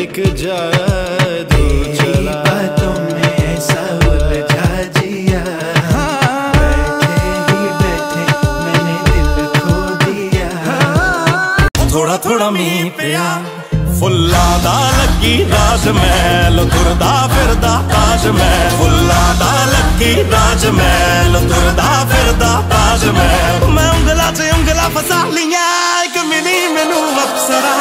एक जादू चला। बातों में ऐसा मैंने दिल खो दिया। थोड़ा थोड़ा मी पिया। फुल्ला दा लगी राज मैल तुरदा फिरदा ताज मैल फुला दा लगी राज मैल तुरदा फिरदा ताज मैल मैं उंगला च उंगला फसा लिया एक मिली मैनू अप्सरा